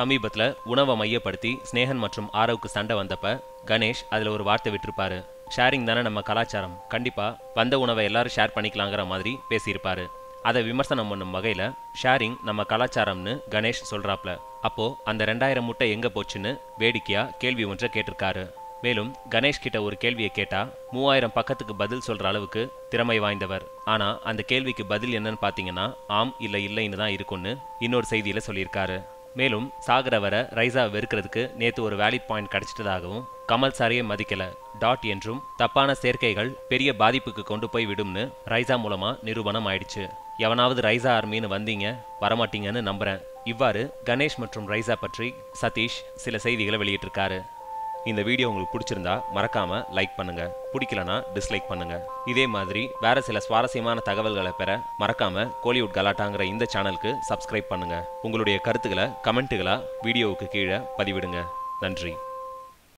சமீபத்தில் உணவை மையப்படுத்தி ஸ்னேகன் மற்றும் ஆரவுக்கு சண்டை வந்தப்ப கணேஷ் அதில் ஒரு வார்த்தை விட்டிருப்பாரு. ஷேரிங் தானே நம்ம கலாச்சாரம். கண்டிப்பாக வந்த உணவை எல்லாரும் ஷேர் பண்ணிக்கலாங்கிற மாதிரி பேசியிருப்பாரு. அதை விமர்சனம் பண்ணும் வகையில் ஷேரிங் நம்ம கலாச்சாரம்னு கணேஷ் சொல்கிறாப்ல அப்போ அந்த ரெண்டாயிரம் முட்டை எங்கே போச்சுன்னு வேடிக்கையாக கேள்வி ஒன்றை கேட்டிருக்காரு. மேலும் கணேஷ் கிட்ட ஒரு கேள்வியை கேட்டா மூவாயிரம் பக்கத்துக்கு பதில் சொல்ற அளவுக்கு திறமை வாய்ந்தவர். ஆனா அந்த கேள்விக்கு பதில் என்னன்னு பாத்தீங்கன்னா ஆம் இல்ல இல்லைன்னு தான் இருக்கும்னு இன்னொரு செய்தியில சொல்லியிருக்காரு. மேலும் சாகரவரை ரைசா வெறுக்கிறதுக்கு நேத்து ஒரு வேலிட் பாயிண்ட் கிடைச்சிட்டதாகவும் கமல் சாரையே மதிக்கல. டாட் என்றும் தப்பான சேர்க்கைகள் பெரிய பாதிப்புக்கு கொண்டு போய் விடும்னு ரைசா மூலமா நிரூபணம் ஆயிடுச்சு. எவனாவது ரைசா ஆர்மின்னு வந்தீங்க வரமாட்டீங்கன்னு நம்புறேன். இவ்வாறு கணேஷ் மற்றும் ரைசா பற்றி சதீஷ் சில செய்திகளை வெளியிட்டிருக்காரு. இந்த வீடியோ உங்களுக்கு பிடிச்சிருந்தா மறக்காம லைக் பண்ணுங்க. பிடிக்கலனா டிஸ்லைக் பண்ணுங்க. இதே மாதிரி வேற சில சுவாரஸ்யமான தகவல்களை பெற மறக்காம கோலிவுட் கலாட்டாங்கிற இந்த சேனலுக்கு சப்ஸ்கிரைப் பண்ணுங்க. உங்களுடைய கருத்துக்களை கமெண்ட்டுகளா வீடியோவுக்கு கீழே பதிவிடுங்க. நன்றி.